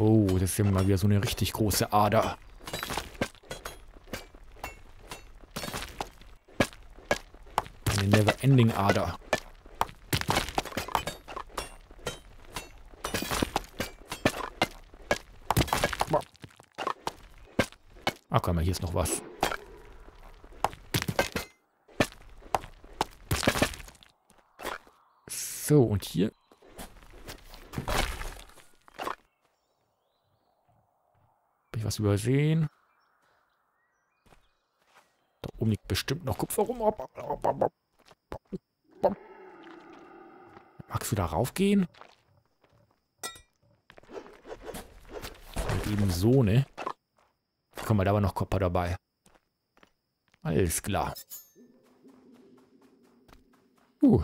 Oh, das ist ja mal wieder so eine richtig große Ader. Eine never-ending Ader. Ach komm mal, hier ist noch was. So, und hier was übersehen? Da oben liegt bestimmt noch Kupfer rum. Magst du da raufgehen? Und eben so, ne? Guck mal, da war noch Kupfer dabei. Alles klar. Uh.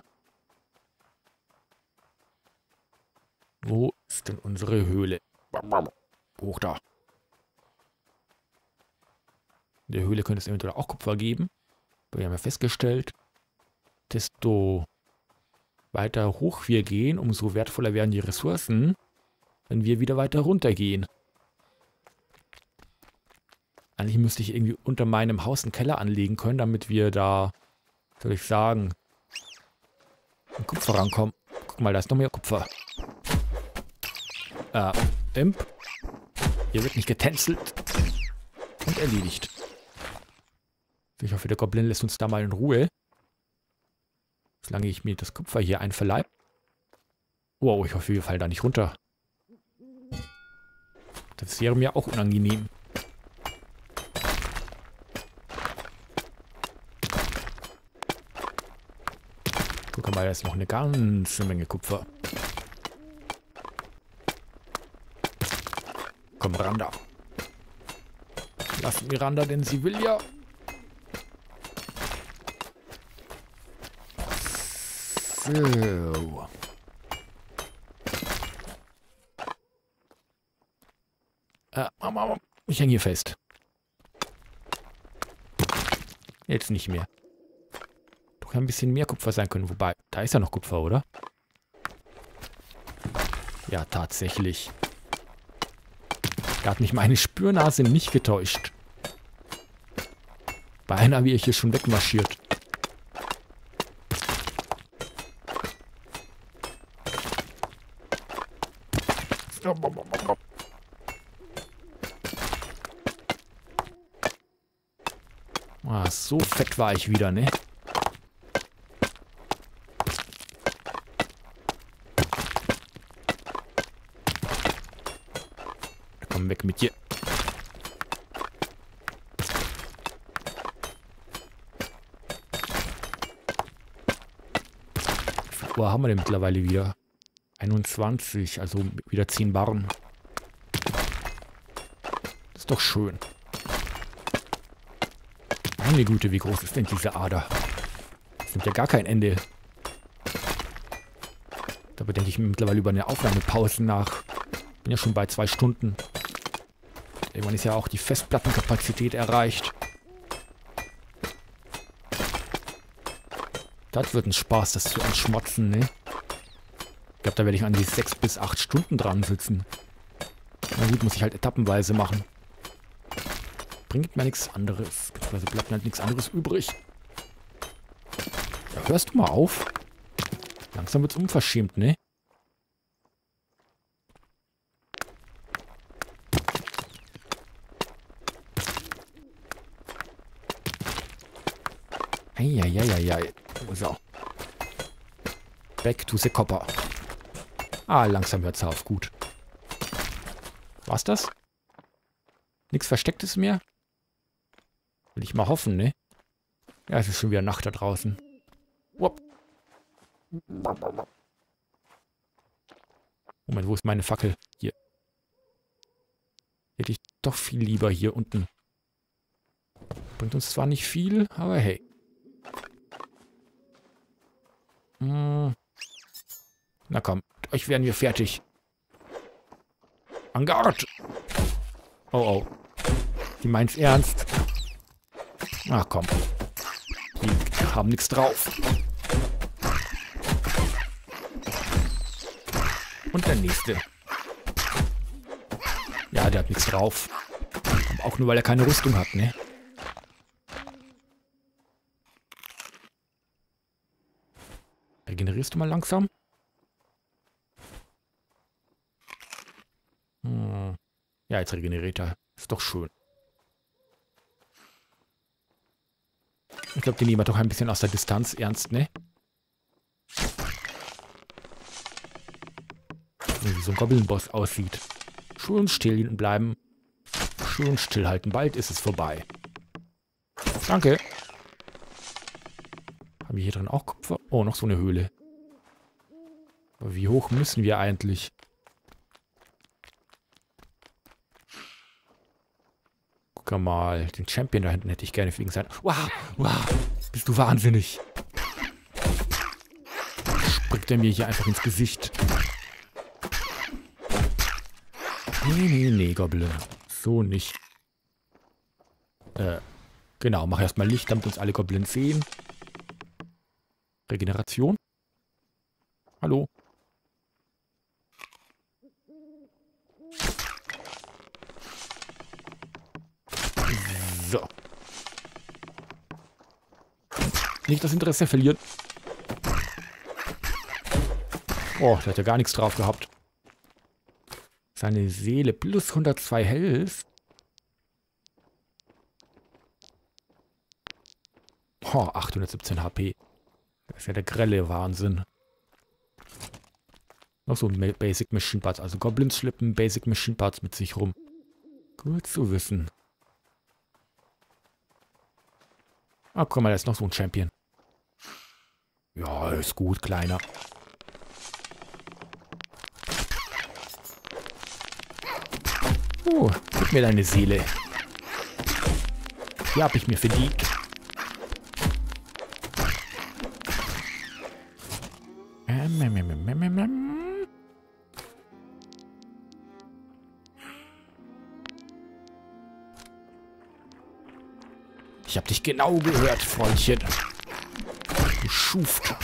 Wo ist denn unsere Höhle? Hoch da. In der Höhle könnte es eventuell auch Kupfer geben. Wir haben ja festgestellt, desto weiter hoch wir gehen, umso wertvoller werden die Ressourcen, wenn wir wieder weiter runter gehen. Eigentlich müsste ich irgendwie unter meinem Haus einen Keller anlegen können, damit wir da, soll ich sagen, an Kupfer rankommen. Guck mal, da ist noch mehr Kupfer. Äh, Imp. Hier wird nicht getänzelt. Und erledigt. Ich hoffe, der Goblin lässt uns da mal in Ruhe. Solange ich mir das Kupfer hier einverleib. Wow, ich hoffe, wir fallen da nicht runter. Das wäre mir auch unangenehm. Guck mal, da ist noch eine ganze Menge Kupfer. Komm, Miranda. Lass Miranda, denn sie will ja So. Äh, ich hänge hier fest. Jetzt nicht mehr. Doch ein bisschen mehr Kupfer sein können. Wobei, da ist ja noch Kupfer, oder? Ja, tatsächlich. Da hat mich meine Spürnase nicht getäuscht. Beinahe wie ich hier schon wegmarschiert. Ah, so fett war ich wieder, ne? Komm weg mit dir. Uhr haben wir denn mittlerweile wieder? 21, also wieder 10 Barren. Ist doch schön. Meine Güte, wie groß ist denn diese Ader? Das nimmt ja gar kein Ende. Dabei denke ich mir mittlerweile über eine Aufnahmepause nach. Bin ja schon bei zwei Stunden. Irgendwann ist ja auch die Festplattenkapazität erreicht. Das wird ein Spaß, das zu entschmotzen, ne? Ich glaube, da werde ich an die sechs bis acht Stunden dran sitzen. Na gut, muss ich halt etappenweise machen. Bringt mir nichts anderes. Beziehungsweise bleibt mir halt nichts anderes übrig. Ja, hörst du mal auf? Langsam wird's unverschämt, ne? Eieieiei. So. Back to the copper. Ah, langsam hört's auf. Gut. War's das? Nichts Verstecktes mehr? Will ich mal hoffen, ne? Ja, es ist schon wieder Nacht da draußen. Wop. Moment, wo ist meine Fackel? Hier. Hätte ich doch viel lieber hier unten. Bringt uns zwar nicht viel, aber hey. Hm. Na komm, euch werden wir fertig. Angard! Oh oh. Die meint's ernst. Ach komm. Die haben nichts drauf. Und der nächste. Ja, der hat nichts drauf. Auch nur, weil er keine Rüstung hat, ne? Regenerierst du mal langsam? Hm. Ja, jetzt regeneriert er. Ist doch schön. Ich glaube, den nehmen wir doch ein bisschen aus der Distanz ernst, ne? Wie so ein Goblin-Boss aussieht. Schön still bleiben. Schön stillhalten. Bald ist es vorbei. Danke. Haben wir hier drin auch Kupfer? Oh, noch so eine Höhle. Aber wie hoch müssen wir eigentlich? Guck mal, den Champion da hinten hätte ich gerne wegen sein. Wow, wow, bist du wahnsinnig. Springt er mir hier einfach ins Gesicht. Nee, nee, nee, Goblin. So nicht. Äh, genau, mach erstmal Licht, damit uns alle Goblins sehen. Regeneration. Hallo. So. Nicht das Interesse verlieren. Oh, der hat ja gar nichts drauf gehabt. Seine Seele plus 102 Health. Oh, 817 HP. Das ist ja der grelle Wahnsinn. Noch so ein Basic Machine Parts. Also Goblins schleppen Basic Machine Parts mit sich rum. Gut zu wissen. Ah, guck mal, da ist noch so ein Champion. Ja, ist gut, Kleiner. Oh, gib mir deine Seele. Die hab ich mir verdient. Ähm, ähm, ähm, Ich hab dich genau gehört, Freundchen. Du Schuft.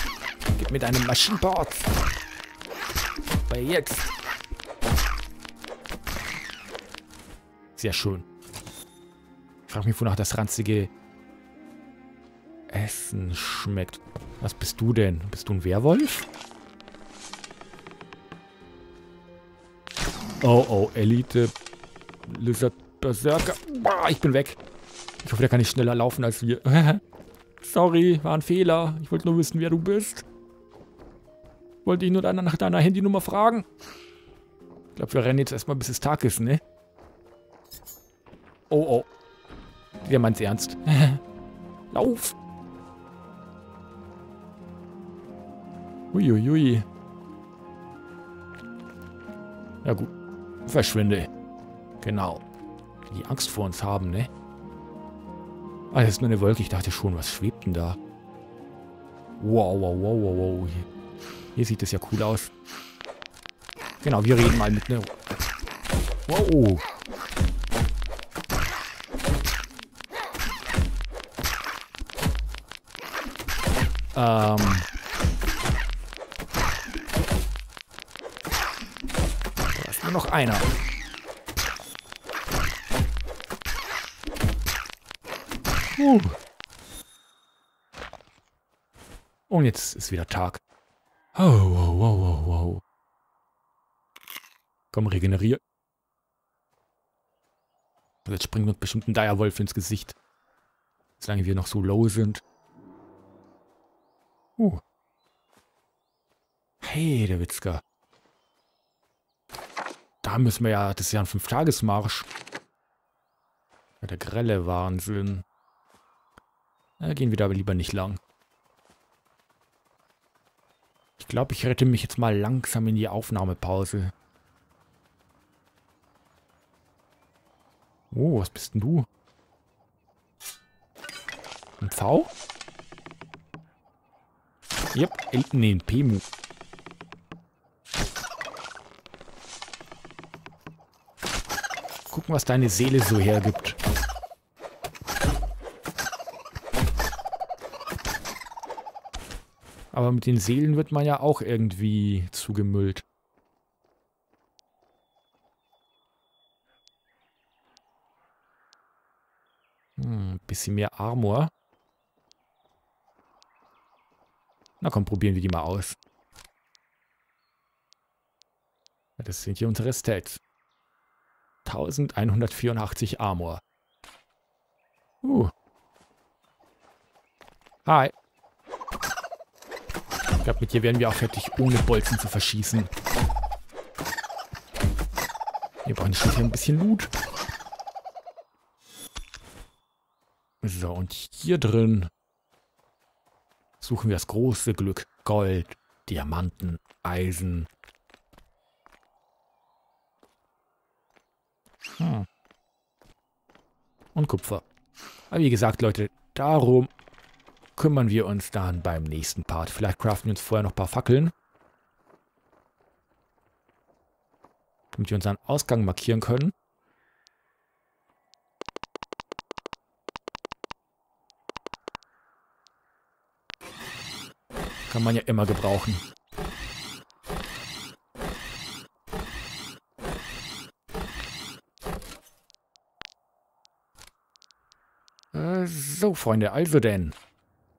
Gib mir deine Maschinenboard. Aber jetzt. Sehr schön. Ich frage mich, wonach das ranzige Essen schmeckt. Was bist du denn? Bist du ein Werwolf? Oh, oh, Elite. Lizard Berserker. ich bin weg. Ich hoffe, der kann nicht schneller laufen als wir. Sorry, war ein Fehler. Ich wollte nur wissen, wer du bist. Wollte ich nur nach deiner Handynummer fragen. Ich glaube, wir rennen jetzt erstmal, bis es Tag ist, ne? Oh, oh. Der meint's ernst. Lauf! Uiuiui. Ja gut. Verschwinde. Genau. Die Angst vor uns haben, ne? Ah, das ist nur eine Wolke. Ich dachte schon, was schwebt denn da? Wow, wow, wow, wow, wow. Hier, hier sieht es ja cool aus. Genau, wir reden mal mit einer... Wow. Ähm... Da ist nur noch einer. Und jetzt ist wieder Tag. Oh, wow, wow, wow, wow. Komm, regenerier. Jetzt springt uns bestimmt ein Direwolf ins Gesicht. Solange wir noch so low sind. Uh. Hey, der Witzka. Da müssen wir ja, das ist ja ein Fünf-Tages-Marsch. Der grelle Wahnsinn. Gehen wir da aber lieber nicht lang. Ich glaube, ich rette mich jetzt mal langsam in die Aufnahmepause. Oh, was bist denn du? Ein V? Yep, nee, ein P-Mu. Gucken, was deine Seele so hergibt. Aber mit den Seelen wird man ja auch irgendwie zugemüllt. Hm, bisschen mehr Armor. Na komm, probieren wir die mal aus. Das sind hier unsere Stats. 1184 Armor. Uh. Hi. Ich glaube, mit dir werden wir auch fertig, ohne Bolzen zu verschießen. Wir brauchen schon hier ein bisschen Loot. So, und hier drin suchen wir das große Glück. Gold, Diamanten, Eisen. Hm. Und Kupfer. Aber wie gesagt, Leute, darum kümmern wir uns dann beim nächsten Part. Vielleicht craften wir uns vorher noch ein paar Fackeln. Damit wir unseren Ausgang markieren können. Kann man ja immer gebrauchen. Äh, so, Freunde, also denn.